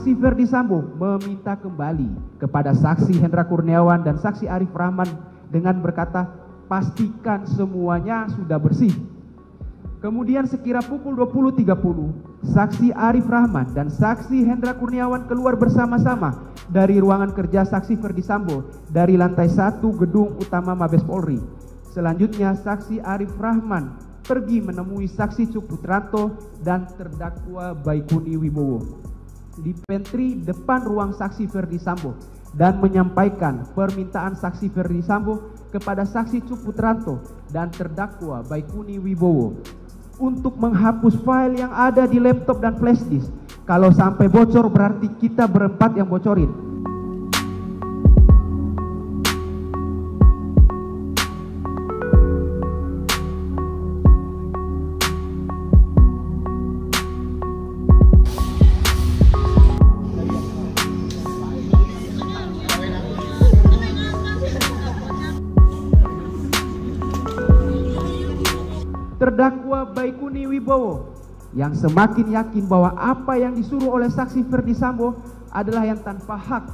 Saksi Ferdi Sambo meminta kembali kepada saksi Hendra Kurniawan dan saksi Arif Rahman dengan berkata, pastikan semuanya sudah bersih. Kemudian sekira pukul 20.30, saksi Arif Rahman dan saksi Hendra Kurniawan keluar bersama-sama dari ruangan kerja saksi Ferdi Sambo dari lantai satu gedung utama Mabes Polri. Selanjutnya saksi Arif Rahman pergi menemui saksi Cuk Putranto dan terdakwa Baikuni Wibowo di pentri depan ruang saksi Ferdi Sambo dan menyampaikan permintaan saksi Ferdi Sambo kepada saksi Cuk Putranto dan terdakwa Baikuni Wibowo untuk menghapus file yang ada di laptop dan flash disk. Kalau sampai bocor berarti kita berempat yang bocorin. Terdakwa Baikuni Wibowo yang semakin yakin bahwa apa yang disuruh oleh saksi Ferdi Sambo adalah yang tanpa hak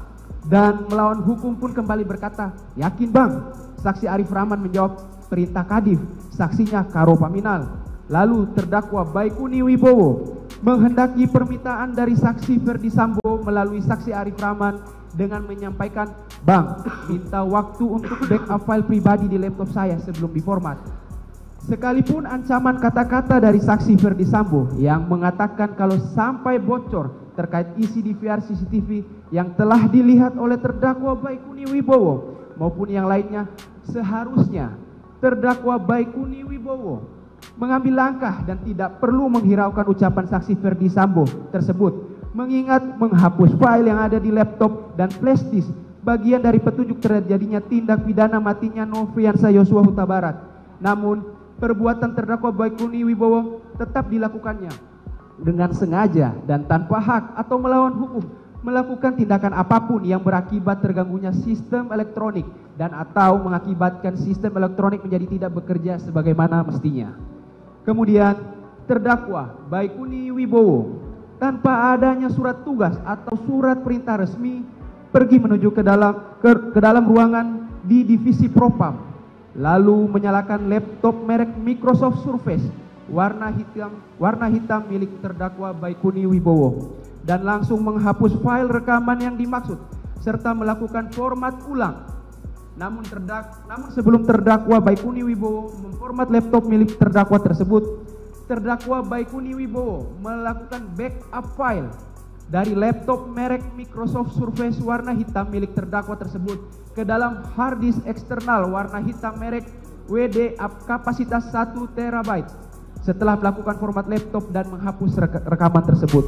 dan melawan hukum pun kembali berkata, yakin bang. Saksi Arif Rahman menjawab, perintah kadif, saksinya Karo Paminal. Lalu terdakwa Baikuni Wibowo menghendaki permintaan dari saksi Ferdi Sambo melalui saksi Arif Rahman dengan menyampaikan, bang, minta waktu untuk backup file pribadi di laptop saya sebelum diformat. Sekalipun ancaman kata-kata dari saksi Ferdi Sambo yang mengatakan kalau sampai bocor terkait isi DVR CCTV yang telah dilihat oleh terdakwa Baikuni Wibowo maupun yang lainnya, seharusnya terdakwa Baikuni Wibowo mengambil langkah dan tidak perlu menghiraukan ucapan saksi Ferdi Sambo tersebut mengingat menghapus file yang ada di laptop dan flash disk bagian dari petunjuk terjadinya tindak pidana matinya Noviansa Yosua Huta Barat. Namun perbuatan terdakwa Baikuni Wibowo tetap dilakukannya dengan sengaja dan tanpa hak atau melawan hukum melakukan tindakan apa pun yang berakibat terganggunya sistem elektronik dan atau mengakibatkan sistem elektronik menjadi tidak bekerja sebagaimana mestinya. Kemudian terdakwa Baikuni Wibowo tanpa adanya surat tugas atau surat perintah resmi pergi menuju ke dalam ke, ke dalam ruangan di divisi Propam lalu menyalakan laptop merek Microsoft Surface warna hitam warna hitam milik terdakwa Baikuni Wibowo dan langsung menghapus file rekaman yang dimaksud serta melakukan format ulang. Namun terdak namun sebelum terdakwa Baikuni Wibowo memformat laptop milik terdakwa tersebut, terdakwa Baikuni Wibowo melakukan backup file dari laptop merek Microsoft Surface warna hitam milik terdakwa tersebut ke dalam hard disk eksternal warna hitam merek WD kapasitas 1 terabyte setelah melakukan format laptop dan menghapus rekaman tersebut.